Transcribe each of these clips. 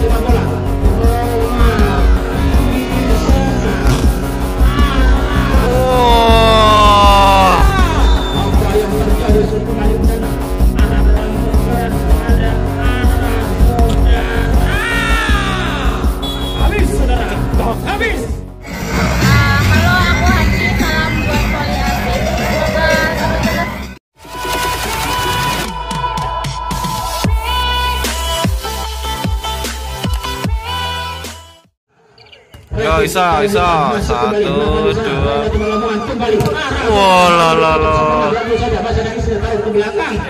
terima bola. Yo, Isa, Isa. Satu, dua. Wah, la, la.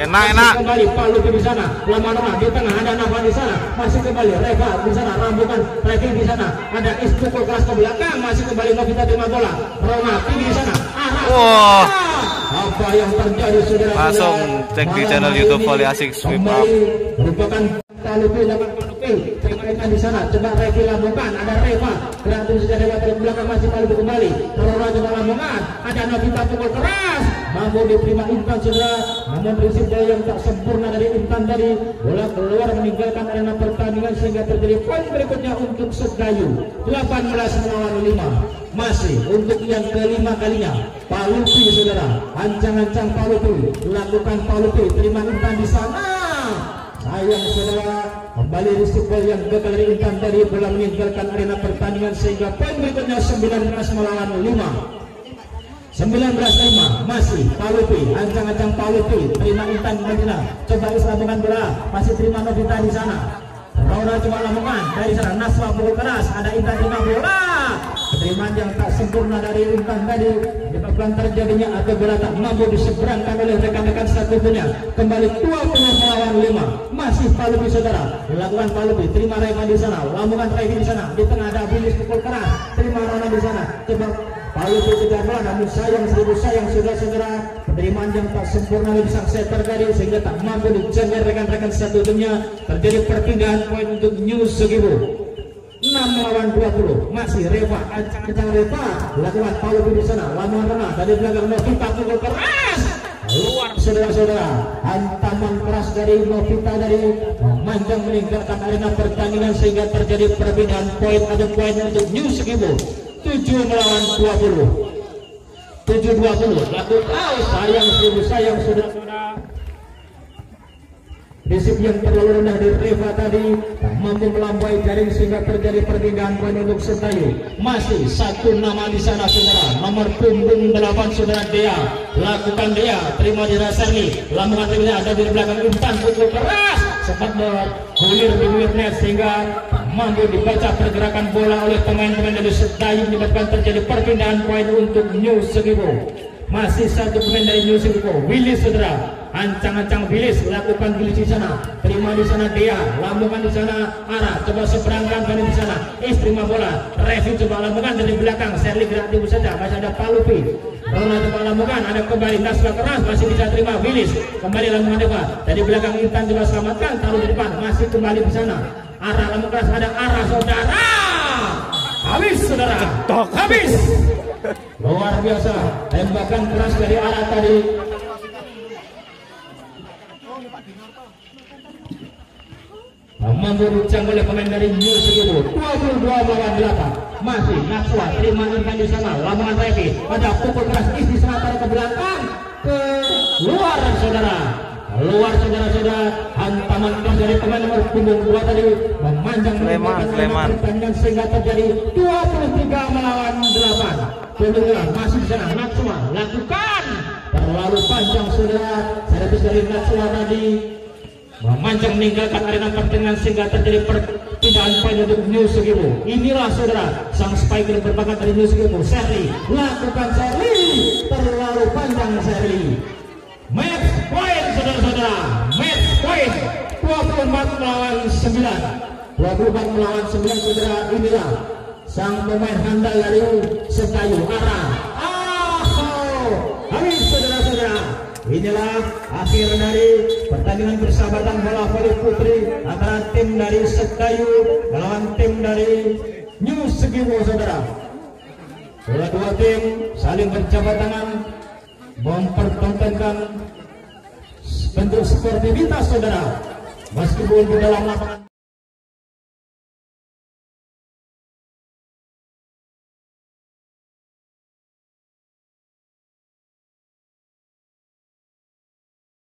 Enak, enak. Kembali Palu di sana. Lama-lama di tengah ada Nafa di sana. Masih kembali Reva di sana. Rambutan Revi di sana. Ada Is pukul keras ke belakang. Masih kembali Novita terima bola. Roma di sana. Wah. Apa yang terjadi saudara? Langsung cek di channel YouTube Volley Asik Sweep Up. Merupakan lawan Palupi. Terima di sana. Coba Revi lambungkan. Ada Reva. Gerakan saja Reva dari belakang masih Palupi kembali. Rora coba lambungkan. Ada Novita pukul keras. Mampu diterima Intan saudara. Namun prinsip daya yang tak sempurna dari Intan tadi. Bola keluar meninggalkan arena pertandingan sehingga terjadi poin berikutnya untuk Sedayu. 18 melawan 5. Masih untuk yang kelima kalinya Palupi saudara Ancang-ancang Palupi Lakukan Palupi Terima Intan di sana Sayang saudara Kembali risiko yang gagal dari Intan tadi Bola meninggalkan arena pertandingan Sehingga poin berikutnya 19 melawan 5 19 masih Palupi ancang-ancang Palupi terima Intan Medina coba islamukan bola masih terima Novita di sana. Raura coba lamongan dari sana Naswa pukul keras ada Intan terima bola Penerimaan yang tak sempurna dari Intan tadi menyebabkan terjadinya atau bola tak mampu diseberangkan oleh rekan-rekan sekutunya kembali 20 melawan 5 masih Palupi saudara. Lakukan Palupi terima Reva di sana. Lamongan Reva di sana. Di tengah ada Bilis pukul keras. Terima Rona di sana. Coba Palupi kejar bola namun sayang seribu sayang saudara-saudara penerimaan yang tak sempurna dari sang setter tadi sehingga tak mampu dijaga rekan-rekan sekutunya terjadi perpindahan poin untuk New Sugibo 6 melawan 20 masih Reva ancang-ancang Reva lakukan Palupi di sana. Lamongan Rona dari belakang Novita pukul keras. Luar saudara-saudara. Hantaman keras dari Novita dari memanjang meninggalkan arena pertandingan sehingga terjadi perbedaan poin. Ada poin untuk New Sugibo 7 melawan 20 7-20 laku tahu sayang sayang saudara-saudara Prinsip yang terlalu rendah dari Reva tadi mampu melampaui jaring sehingga terjadi perpindahan poin untuk Setayu. Masih satu nama di sana saudara. Nomor punggung delapan saudara Dea. Lakukan Dea. Terima di Rasarni. Lambungan timnya ada di belakang Intan pukul keras. Sempat bergulir di net sehingga mampu dibaca pergerakan bola oleh pemain-pemain dari Setayu menyebabkan terjadi perpindahan poin untuk New Segibo. Masih satu pemain dari New Segibo. Willy saudara ancang-ancang bilis lakukan bilis di sana. Terima di sana dia lambungan di sana arah. Coba seberangkan kali di sana. Is terima bola. Revi coba lambungan dari belakang. Serli gerak tibu saja. Masih ada Palupi Rona coba lambungan ada kembali Nasra keras. Masih bisa terima. Bilis. Kembali lambungan depan dari belakang Intan coba selamatkan. Taruh di depan. Masih kembali di sana. Arah lambung keras. Ada arah saudara. Habis saudara. Tok. Habis. Luar biasa. Tembakan keras dari arah tadi mampu dicang oleh pemain dari New Segibo 22 melawan 8 masih Nakswa terima umpan di sana lamongan Revi ada pukul keras is di sana taruh ke belakang. Ke luar saudara. Luar saudara-saudara. Hantaman keras dari pemain nomor punggung dua tadi. Memanjang Sleman, Sleman. pertandingan sehingga terjadi 23 melawan 8 Kedua masih di sana. Nakswa lakukan. Terlalu panjang saudara. Servis dari Nakswa tadi memanjang meninggalkan arena pertandingan sehingga terjadi perpindahan poin untuk New Sugibo. Inilah saudara sang spiker berbakat dari New Sugibo, Sherly. Lakukan Sherly, terlalu panjang Sherly. Match point saudara-saudara, match point 24 melawan 9. 24 melawan 9 saudara inilah sang pemain handal dari Setayu Ara. Inilah akhir dari pertandingan persahabatan bola voli putri antara tim dari Setayu melawan tim dari New Segibo saudara. Kedua tim saling berjabat tangan mempertontonkan bentuk sportivitas saudara. Meskipun di dalam lapangan